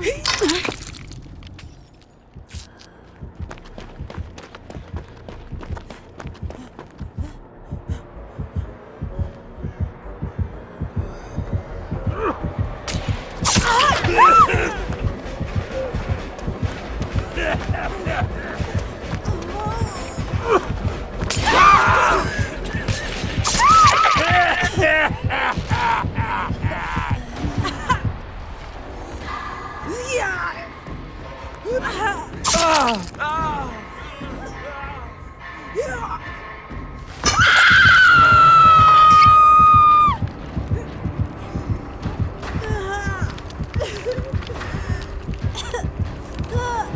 はい。Ah!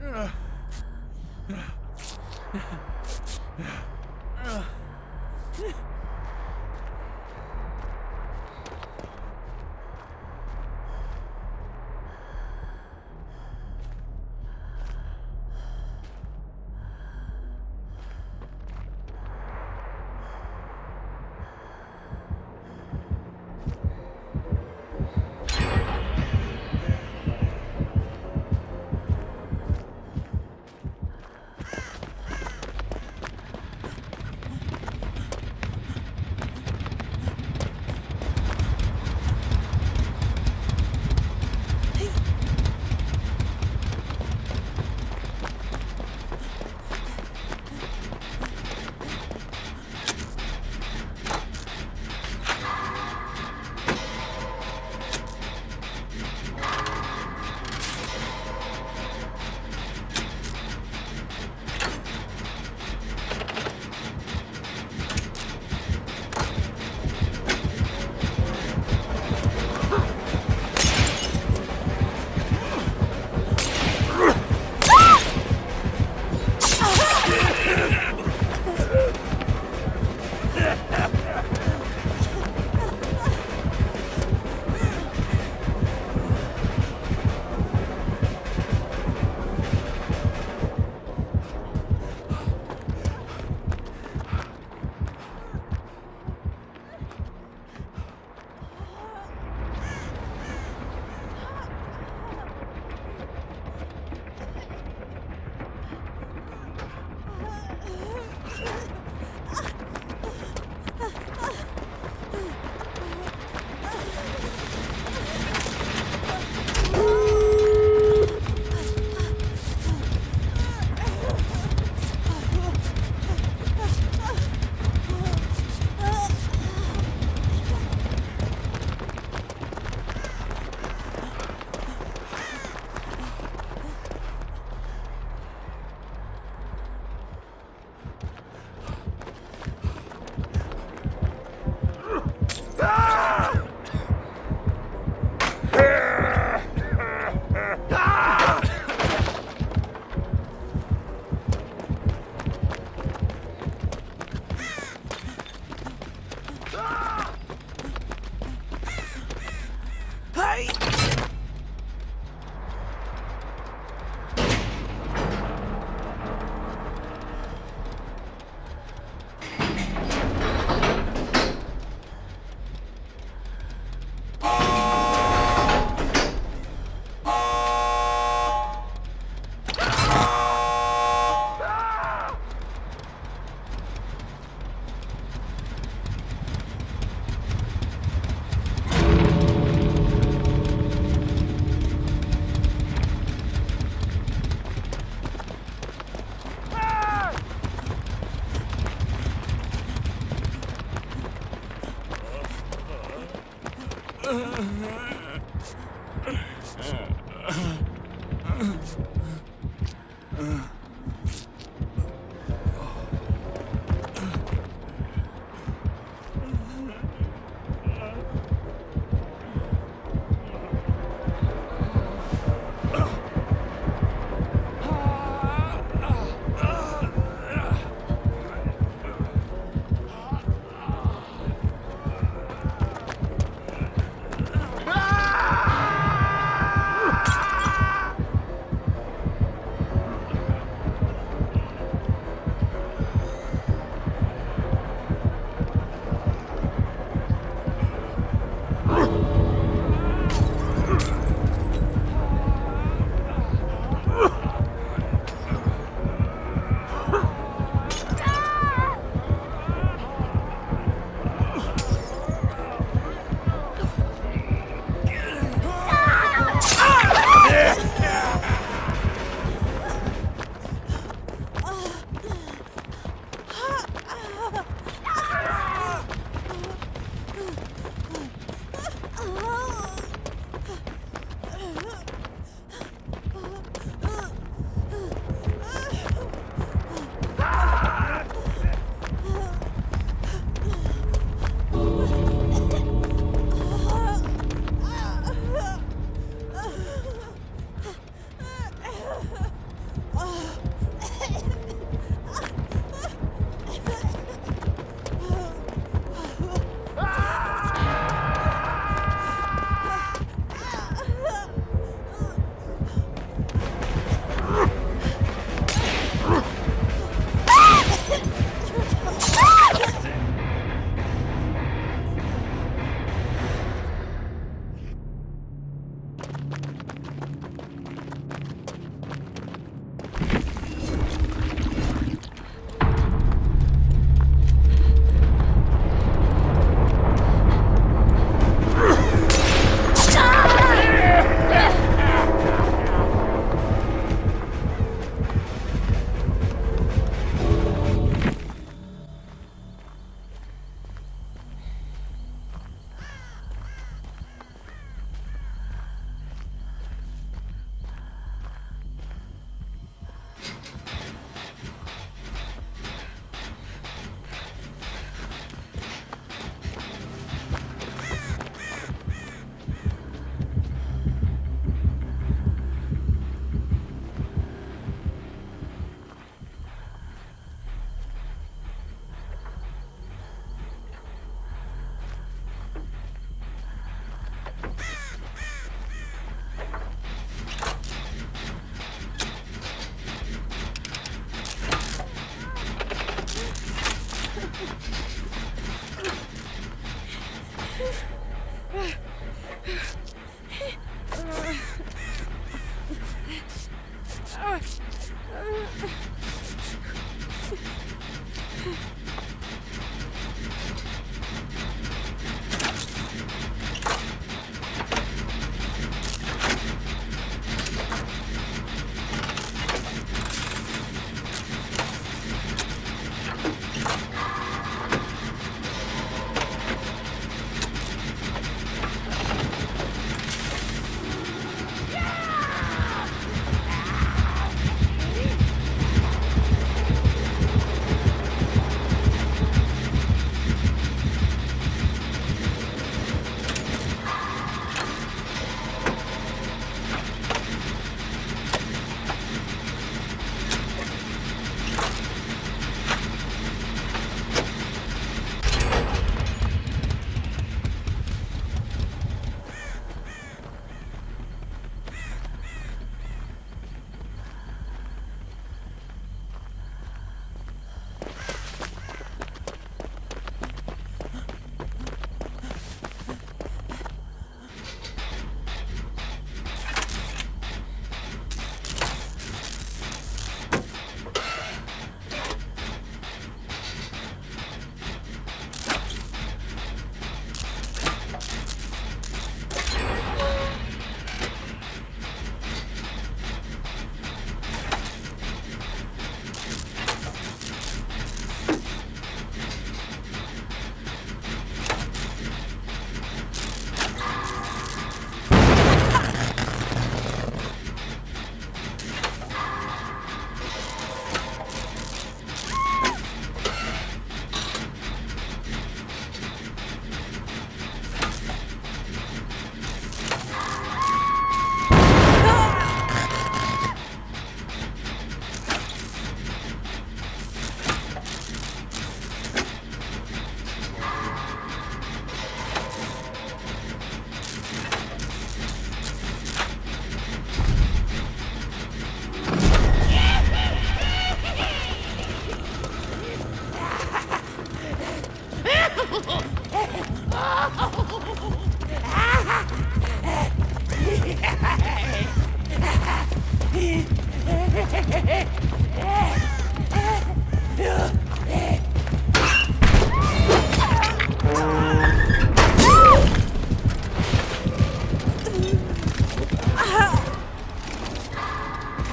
Yeah.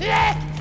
え